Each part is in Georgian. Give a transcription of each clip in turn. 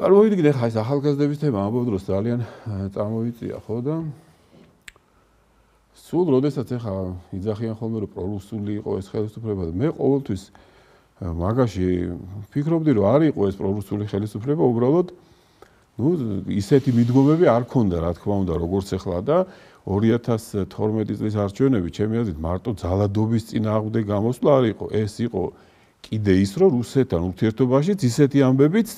წარმოვიდგინე ხა ეს ახალგაზრდების თემა ამბობ დროს ძალიან წარმოვიწია ხო და სულ როდესაც ახლა იძახიან ხოლმე რომ პრორუსული იყო ეს ხელისუფლება და მე ყოველთვის მაგაში ფიქრობდი რომ არ იყო ეს პრორუსული ხელისუფლება უბრალოდ ну ისეთი მიდგომები არ ქონდა რა თქმა უნდა როგორც ახლა და 2012 წლის არჩევნები ჩემი აზრით მარტო ძალადობის წინააღმდეგ გამოსვლა არ იყო. ეს იყო კიდე ის რომ რუსეთთან ურთიერთობაშიც ისეთი ამბებიც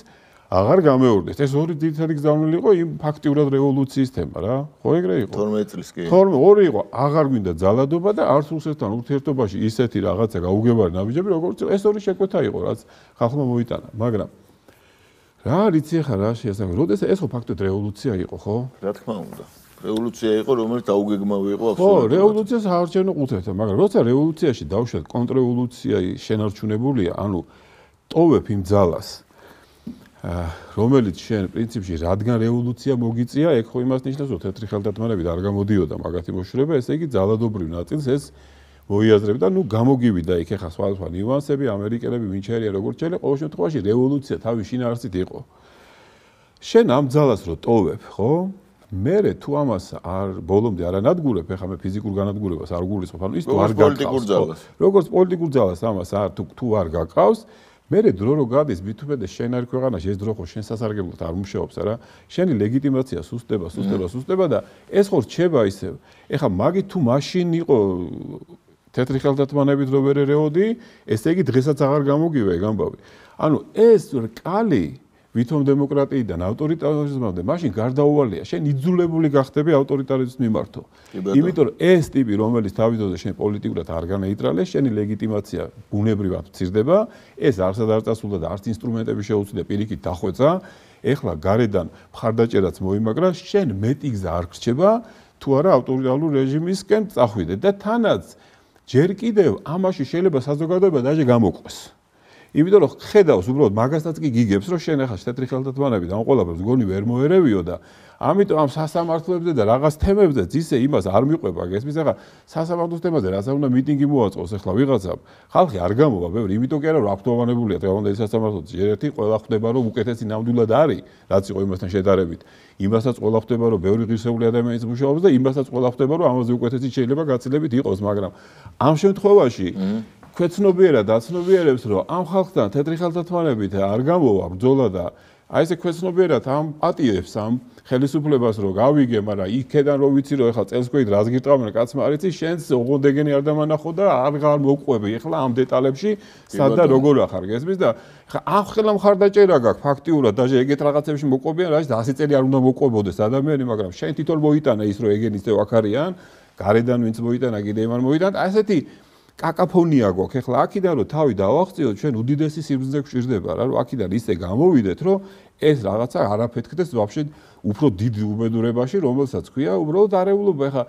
აღარ გამეორდეს. ეს ორი ძირითადი გზავნილი იყო იმ ფაქტიურად რევოლუციის თემა რა. ხო ეგრე იყო? 12 წლის კი. 12 ორი იყო, აღარ გვინდა ძალადობა და არც რუსეთთან ურთიერთობაში ისეთი რაღაცა გაუგებარი ნაბიჯები, როგორც ეს ორი შეკვეთა იყო, რაც ხალხმა მოიტანა, მაგრამ რა რიცი ხარ რა შეასახე? როდესაც ეს ხო ფაქტობრივად რევოლუცია იყო, ხო? რა თქმა უნდა. რევოლუცია იყო, რომელიც დაუგეგმავი იყო აბსოლუტურად. ხო, რევოლუცია საარჩევნო ყუთებთან, მაგრამ როცა რევოლუციაში დავუშვათ კონტრრევოლუცია შენარჩუნებულია, ანუ ტოვებ იმ ძალას, რომელიც შენ პრინციპში რადგან რევოლუცია მოგიწია, ეგ ხო იმას ნიშნავს, რომ თეთრი ხელთათმანები არ გამოდიოდა მაგათი მოშრება, ესე იგი ძალადობრივ ნაწილს ეს მოიაზრებ და ნუ გამოგივიდა იქ ახლა სხვა ნიუანსები, ამერიკელები ვინ შეიძლება როგორც შეიძლება, ყოველ შემთხვევაში რევოლუცია თავი შინაარსით იყო. შენ ამ ძალას რო ტოვებ, ხო? მერე თუ ამას არ ბოლომდე არ ანადგურებ, ახლა მე ფიზიკურ განადგურებას არ გულისხმობ, ანუ ის თუ არ გაკავს. როგორც პოლიტიკურ ძალას ამას არ თუ თუ არ გაკავს, მერე დრო რო გადის მithumedes შენ არ ქვეყანაში ეს დრო ხო შენ სასარგებლოდ არ მუშაობს არა? შენი ლეგიტიმაცია სუსტება სუსტება სუსტება და ეს ხო რჩება ისე ეხა მაგი თუ მაშინ იყო თეთრი ხელთათმანებით რო ვერ ერეოდი ესე იგი დღესაც აღარ გამოგივა ეგ ამბავი ანუ ეს რკალი ვითომ დემოკრატიიდან ავტორიტარიზმამდე, მაშინ გარდაუვალია, შენ იძულებული გახდები ავტორიტარიზმის მიმართო. იმიტომ რომ ეს ტიპი, რომელიც თავიდანვე შენ პოლიტიკურად არ განეიტრალეს, შენი ლეგიტიმაცია ბუნებრივად მცირდება, ეს არსად არ წასულა და არც ინსტრუმენტები შეუძლია პირიქით დახვეწა. ეხლა გარედან მხარდაჭერაც მოიმაგრა, შენ მეტი გზა არ გრჩება, თუ არა ავტორიტარულ რეჟიმისკენ წახვიდე და თანაც ჯერ კიდევ ამაში შეიძლება საზოგადოება დაჟე გამოყვეს. იმიტომ რომ ხედავს უბრალოდ მაგასაც კი გიგებს რომ შენ ახლა თეთრი ხელთათმანები და ამ ყველაფერს გონი ვერ მოერევიო და ამიტომ ამ სასამართლოებზე და რაღაც თემებზე ძისე იმას არ მიყვება გესმის ახლა სასამართლოს თემაზე რაც უნდა მიტინგი მოაწყოს ახლა ვიღაცა ხალხი არ გამოვა ბევრი იმიტომ კი არა რომ აქტუალურია დღევანდელი სასამართლოზე ერთი ყველა ხვდება რომ უკეთესი ნამდვილად არის რაც იყო იმასთან შედარებით. იმასაც ყველა ხვდება რომ ბევრი ღირსეული ადამიანის მუშაობს და იმასაც ყველა ხვდება რომ ამაზე უკეთესი შეიძლება გაცილებით იყოს მაგრამ ამ შემთხვევაში ქვეცნობიერად აცნობიერებს, რომ ამ ხალხთან თეთრი ხელთათმანებით არ გამოვა ბრძოლა და აი ესე ქვეცნობიერად ამ პატიებს ამ ხელისუფლებას რო გავიგე, მაგრამ იქედან რო ვიცი რომ ეხლა წელსკვეთ რას გიტყავენ კაცმა არ იცი შენს ოღონდეგენი არ დამანახო და არ გარ მოყვები ეხლა ამ დეტალებში სად და როგორ ახარ გესმის და ეხლა ამ ხელა მხარდაჭერა გაქვს ფაქტიურად და ეგეთ რაღაცებში მოყვებიან რა და 100 წელი არ უნდა მოყვებოდეს ადამიანი მაგრამ შენ თვითონ მოიტანა ის რომ ეგენის ძე ვაკარიან გარედან ვინც მოიტანა კიდე იმან მოიტანა ასეთი კაკაფონია გვაქვს. ეხლა აქიდან რომ თავი დავახციოთ, ჩვენ უდიდესი სიბრძნე გვჭირდება რა, რომ აქიდან ისე გამოვიდეთ, რომ ეს რაღაცა არაფეთქდეს ვაფშე უფრო დიდ უბედურებაში, რომელსაც ქვია უბრალოდ არეულობა. ეხლა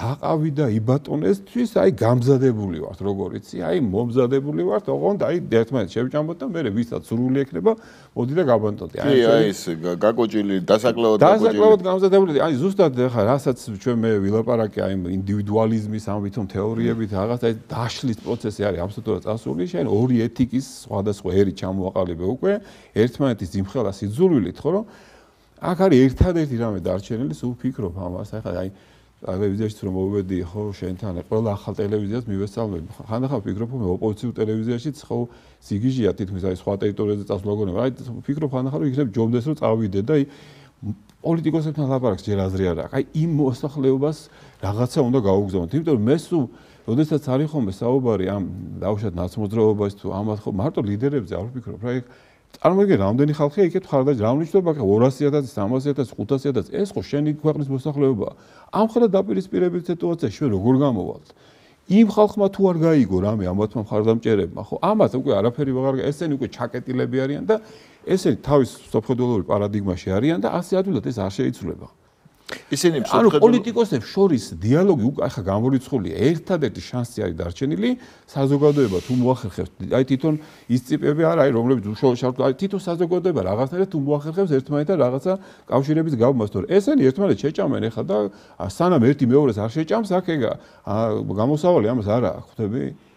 დაყავი და იბატონესთვის აი გამზადებული ვართ როგორ იცი აი მომზადებული ვართ ოღონდ აი ერთმანეთს შევჭამოთ და მე ვისაც სრული ექნება მოდი და გაბანტოთ აი აი ეს გაკოჭილი დასაკლავად გაკოჭილი დასაკლავად გამზადებული. აი ზუსტად ხა რასაც ჩვენ მე ვილაპარაკე აი ინდივიდუალიზმის ამ ვითომ თეორიებით რაღაც აი დაშლის პროცესი არის აბსოლუტურად წასული. შენ ორი ეთიკის სხვადასხვა ერი ჩამოაყალიბე უკვე ერთმანეთის იმხელა სიძულვილით ხო რომ აქ არის ერთადერთი რამე დარჩენილი სულ ფიქრობ ამას. ახლა აი ტელევიზიაში რომ მოვედი ხო შენთან ყველა ახალ ტელევიზიას მივესალმები ხანდახან ვფიქრობ რომ ოპოზიციურ ტელევიზიაში ხო სიგიჟია თითქმის აი სხვა ტერიტორიაზე წასვლა გონება აი ვფიქრობ ხანდახან რომ იქნებ ჯობდეს რომ წავიდე და აი პოლიტიკოსებთან ლაპარაკს ჯერ აზრი არ აქვს. აი იმ მოსახლეობას რაღაცა უნდა გაუგზავნოთ. იმიტომ რომ მე სულ როდესაც არის ხოლმე საუბარი ამ დაუშვათ ნაცმოძრაობას თუ ამათ ხო მარტო ლიდერებზე არ ვფიქრობ რა ეგ წარმოგიდგენ რამდენი ხალხია იქეთ ხარდა რა ნიშნობა ხა 200000 300000 500000 ეს ხო შენი ქვეყნის მოსახლეობაა. ამ ხალხ დაპირისპირების სიტუაციაში ჩვენ როგორ გამოვალთ? იმ ხალხმა თუ არ გაიგო რამე ამათმა მხარდამჭერებმა ხო? ამათ უკვე არაფერი ვაღარ ესენი უკვე ჩაკეტილები არიან და ესენი თავის სოფხედულური პარადიგმაში არიან და ასე ადვილად ეს არ შეიცვლება ისინი ანუ პოლიტიკოსებს შორის დიალოგი უკვე ახლა გამორიცხულია ერთადერთი შანსი არის დარჩენილი საზოგადოება თუ მოახერხებს. აი თვითონ ის წიპები არ არის რომლებიც უშუალო შარტო აი თვითონ საზოგადოება რაღაცნაირად თუ მოახერხებს ერთმანეთთან რაღაცა კავშირების გავმას თორე ესენი ერთმანეთს შეჭამენ ახლა და სანამ ერთი მეორეს არ შეჭამს აქ ეგა გამოსავალი ამას არა ხვდები